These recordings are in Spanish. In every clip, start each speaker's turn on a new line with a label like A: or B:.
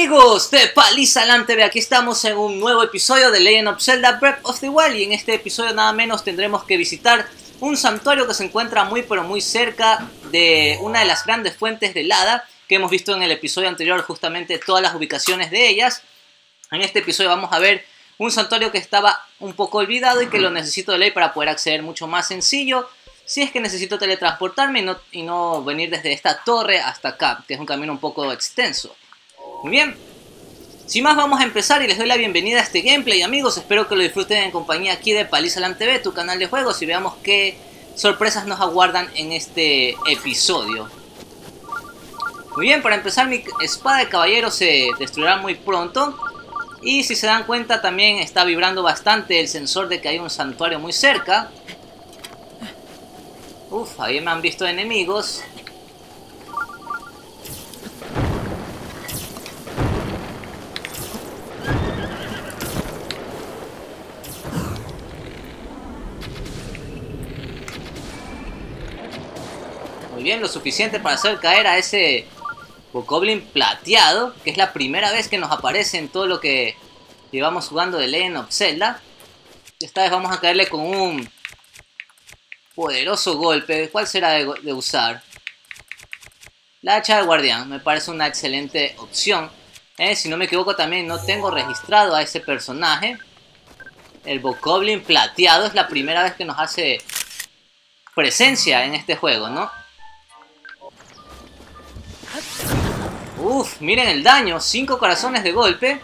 A: amigos de Paliza aquí estamos en un nuevo episodio de Legend of Zelda Breath of the Wild y en este episodio nada menos tendremos que visitar un santuario que se encuentra muy pero muy cerca de una de las grandes fuentes de Lada que hemos visto en el episodio anterior justamente todas las ubicaciones de ellas. En este episodio vamos a ver un santuario que estaba un poco olvidado y que lo necesito de ley para poder acceder mucho más sencillo si es que necesito teletransportarme y no venir desde esta torre hasta acá, que es un camino un poco extenso. Muy bien, sin más vamos a empezar y les doy la bienvenida a este gameplay amigos, espero que lo disfruten en compañía aquí de Palizalam TV, tu canal de juegos y veamos qué sorpresas nos aguardan en este episodio. Muy bien, para empezar mi espada de caballero se destruirá muy pronto y si se dan cuenta también está vibrando bastante el sensor de que hay un santuario muy cerca Uf, ahí me han visto enemigos. Lo suficiente para hacer caer a ese Bokoblin plateado, que es la primera vez que nos aparece en todo lo que llevamos jugando de Legend of Zelda. Esta vez vamos a caerle con un Poderoso golpe. ¿Cuál será de, usar? La hacha de guardián. Me parece una excelente opción. Eh, si no me equivoco también no tengo registrado a ese personaje. El Bokoblin plateado es la primera vez que nos hace presencia en este juego, ¿no? Uf, miren el daño. 5 corazones de golpe.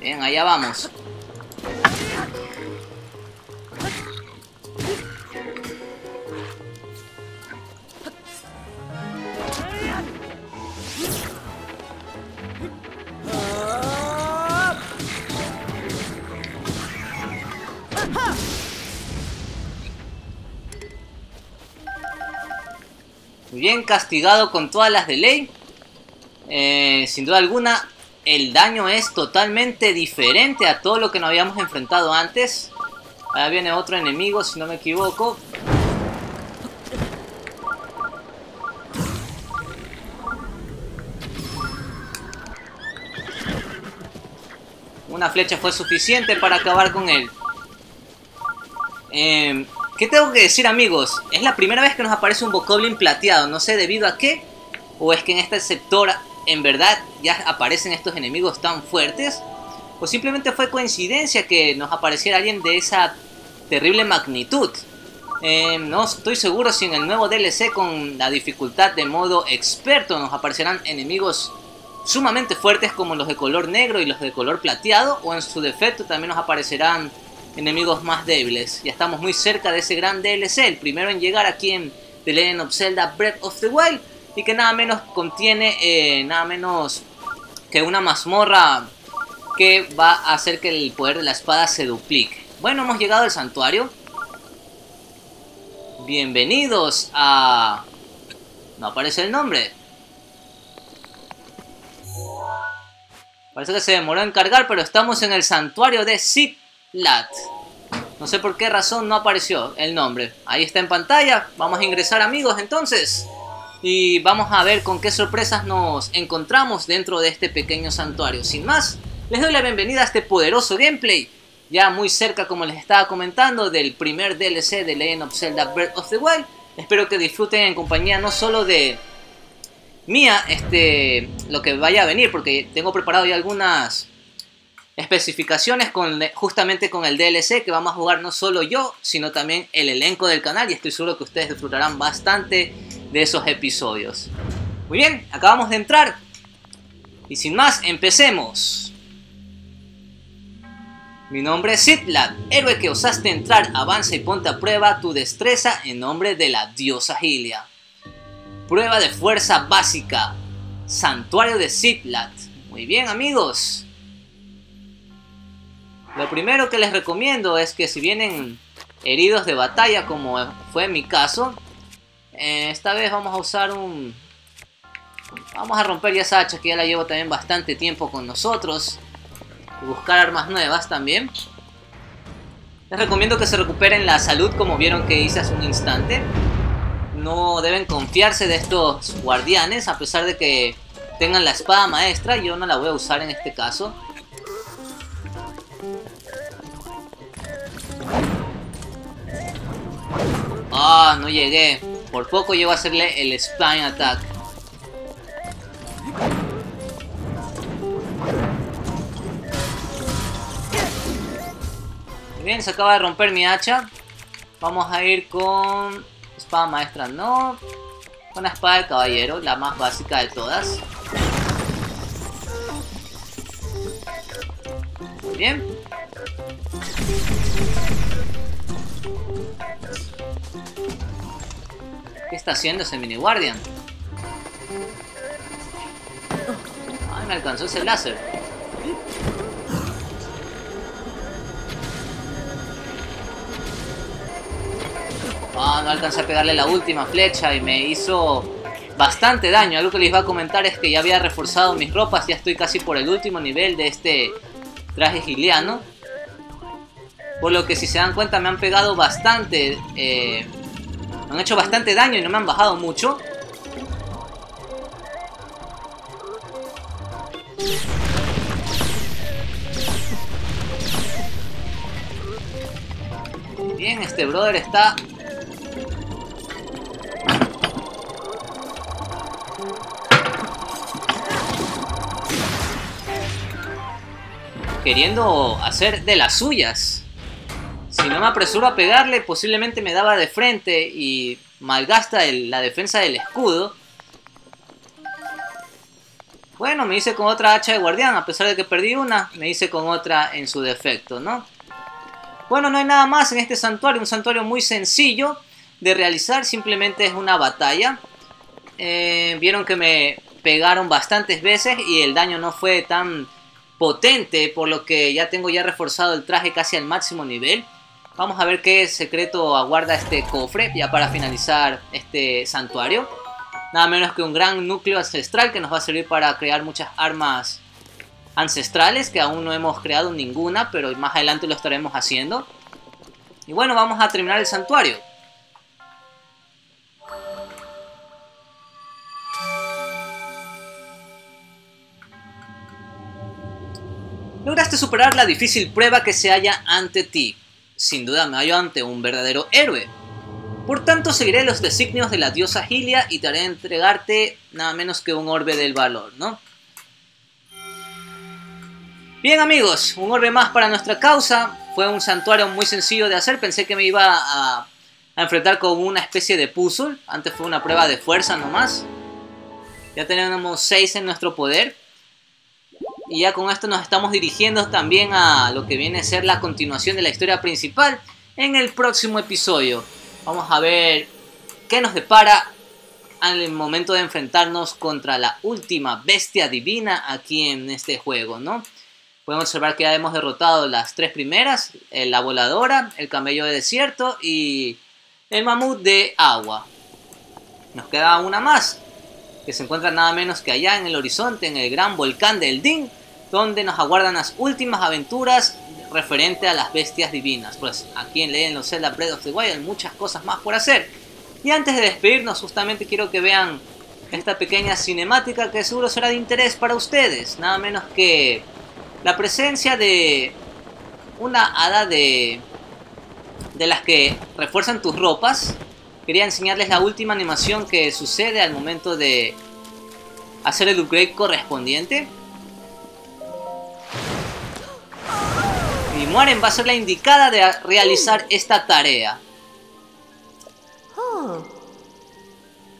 A: Bien, allá vamos. Bien, castigado con todas las de ley. Eh, sin duda alguna, el daño es totalmente diferente a todo lo que nos habíamos enfrentado antes. Ahora viene otro enemigo, si no me equivoco. Una flecha fue suficiente para acabar con él. Eh, ¿Qué tengo que decir amigos? Es la primera vez que nos aparece un Bokoblin plateado. No sé debido a qué. O es que en este sector en verdad ya aparecen estos enemigos tan fuertes, o simplemente fue coincidencia que nos apareciera alguien de esa terrible magnitud. Eh, no estoy seguro si en el nuevo DLC con la dificultad de modo experto nos aparecerán enemigos sumamente fuertes como los de color negro y los de color plateado, o en su defecto también nos aparecerán enemigos más débiles. Ya estamos muy cerca de ese gran DLC, el primero en llegar aquí en The Legend of Zelda Breath of the Wild y que nada menos contiene eh, nada menos que una mazmorra que va a hacer que el poder de la espada se duplique. Bueno, hemos llegado al santuario. Bienvenidos a... No aparece el nombre. Parece que se demoró en cargar, pero estamos en el santuario de Ziplat. No sé por qué razón no apareció el nombre. Ahí está en pantalla. Vamos a ingresar amigos entonces y vamos a ver con qué sorpresas nos encontramos dentro de este pequeño santuario. Sin más, les doy la bienvenida a este poderoso gameplay, ya muy cerca como les estaba comentando del primer DLC de Legend of Zelda Breath of the Wild. Espero que disfruten en compañía no solo de mía, este, lo que vaya a venir, porque tengo preparado ya algunas especificaciones con, justamente con el DLC que vamos a jugar no solo yo, sino también el elenco del canal y estoy seguro que ustedes disfrutarán bastante de esos episodios. Muy bien, acabamos de entrar. Y sin más, empecemos. Mi nombre es Sitlat, héroe que osaste entrar, avanza y ponte a prueba tu destreza en nombre de la diosa Gilia. Prueba de fuerza básica, santuario de Sitlat. Muy bien amigos. Lo primero que les recomiendo es que si vienen heridos de batalla como fue mi caso, eh, esta vez vamos a usar un... Vamos a romper ya esa hacha que ya la llevo también bastante tiempo con nosotros. Buscar armas nuevas también. Les recomiendo que se recuperen la salud como vieron que hice hace un instante. No deben confiarse de estos guardianes a pesar de que tengan la espada maestra. Yo no la voy a usar en este caso. Ah, no llegué. Por poco llego a hacerle el Spine Attack. Bien, se acaba de romper mi hacha. Vamos a ir con... Espada maestra, no. Con espada de caballero, la más básica de todas. Bien. ¿Qué está haciendo ese mini guardian? Ay, me alcanzó ese láser. Ah, no alcancé a pegarle la última flecha y me hizo bastante daño. Algo que les iba a comentar es que ya había reforzado mis ropas. Ya estoy casi por el último nivel de este traje giliano. Por lo que si se dan cuenta me han pegado bastante. Eh, han hecho bastante daño y no me han bajado mucho. Bien, este brother está queriendo hacer de las suyas. Si no me apresuro a pegarle, posiblemente me daba de frente y malgasta la defensa del escudo. Bueno, me hice con otra hacha de guardián, a pesar de que perdí una, me hice con otra en su defecto, ¿no? Bueno, no hay nada más en este santuario, un santuario muy sencillo de realizar, simplemente es una batalla. Eh, vieron que me pegaron bastantes veces y el daño no fue tan potente, por lo que ya tengo ya reforzado el traje casi al máximo nivel. Vamos a ver qué secreto aguarda este cofre ya para finalizar este santuario. Nada menos que un gran núcleo ancestral que nos va a servir para crear muchas armas ancestrales que aún no hemos creado ninguna, pero más adelante lo estaremos haciendo. Y bueno, vamos a terminar el santuario. Lograste superar la difícil prueba que se halla ante ti. Sin duda me hallo ante un verdadero héroe. Por tanto, seguiré los designios de la diosa Gilia y te haré entregarte nada menos que un orbe del valor, ¿no? Bien amigos, un orbe más para nuestra causa. Fue un santuario muy sencillo de hacer. Pensé que me iba a, a enfrentar con una especie de puzzle. Antes fue una prueba de fuerza nomás. Ya tenemos 6 en nuestro poder. Y ya con esto nos estamos dirigiendo también a lo que viene a ser la continuación de la historia principal en el próximo episodio. Vamos a ver qué nos depara al momento de enfrentarnos contra la última bestia divina aquí en este juego, ¿no? Podemos observar que ya hemos derrotado las tres primeras, la voladora, el camello de desierto y el mamut de agua. Nos queda una más, que se encuentra nada menos que allá en el horizonte, en el gran volcán del Din, donde nos aguardan las últimas aventuras referente a las bestias divinas. Pues aquí en Legend of Zelda Breath of the Wild muchas cosas más por hacer. Y antes de despedirnos, justamente quiero que vean esta pequeña cinemática que seguro será de interés para ustedes. Nada menos que la presencia de una hada de, de las que refuerzan tus ropas quería enseñarles la última animación que sucede al momento de hacer el upgrade correspondiente. Y Mueren va a ser la indicada de realizar esta tarea.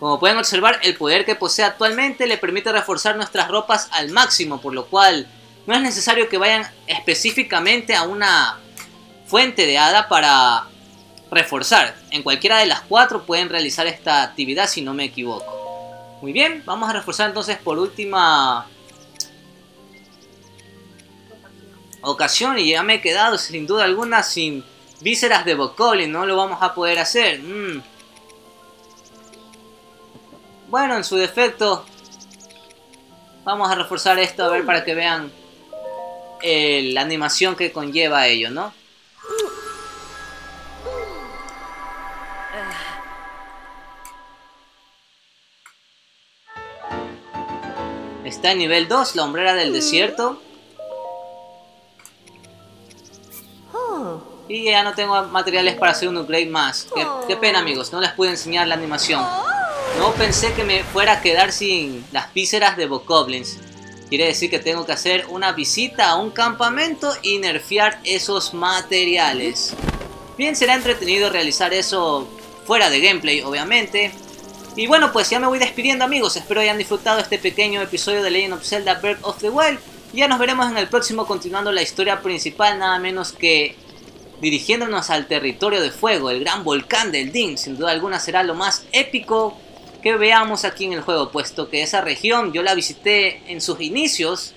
A: Como pueden observar, el poder que posee actualmente le permite reforzar nuestras ropas al máximo, por lo cual no es necesario que vayan específicamente a una fuente de hada para reforzar. En cualquiera de las cuatro pueden realizar esta actividad si no me equivoco. Muy bien, vamos a reforzar entonces por última ocasión y ya me he quedado sin duda alguna sin vísceras de y no lo vamos a poder hacer. Mm. Bueno, en su defecto, vamos a reforzar esto a ver para que vean eh, la animación que conlleva ello, ¿no? Está en nivel 2, la hombrera del desierto. Y ya no tengo materiales para hacer un upgrade más. Qué, pena amigos, no les pude enseñar la animación. No pensé que me fuera a quedar sin las vísceras de Bokoblins. Quiere decir que tengo que hacer una visita a un campamento y nerfear esos materiales. Bien, será entretenido realizar eso fuera de gameplay, obviamente. Y bueno, pues ya me voy despidiendo amigos. Espero hayan disfrutado este pequeño episodio de Legend of Zelda Breath of the Wild. Ya nos veremos en el próximo continuando la historia principal, nada menos que dirigiéndonos al territorio de fuego, el gran volcán del Din. Sin duda alguna será lo más épico que veamos aquí en el juego, puesto que esa región yo la visité en sus inicios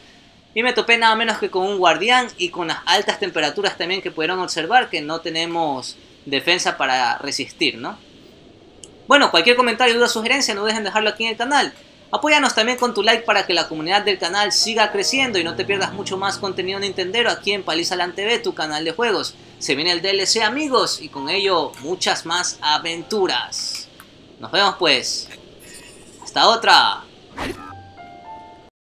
A: y me topé nada menos que con un guardián y con las altas temperaturas también que pudieron observar que no tenemos defensa para resistir, ¿no? Bueno, cualquier comentario, duda sugerencia no dejen dejarlo aquí en el canal. Apóyanos también con tu like para que la comunidad del canal siga creciendo y no te pierdas mucho más contenido Nintendero aquí en Palizalan TV, tu canal de juegos. Se viene el DLC amigos y con ello muchas más aventuras. Nos vemos pues. Hasta otra.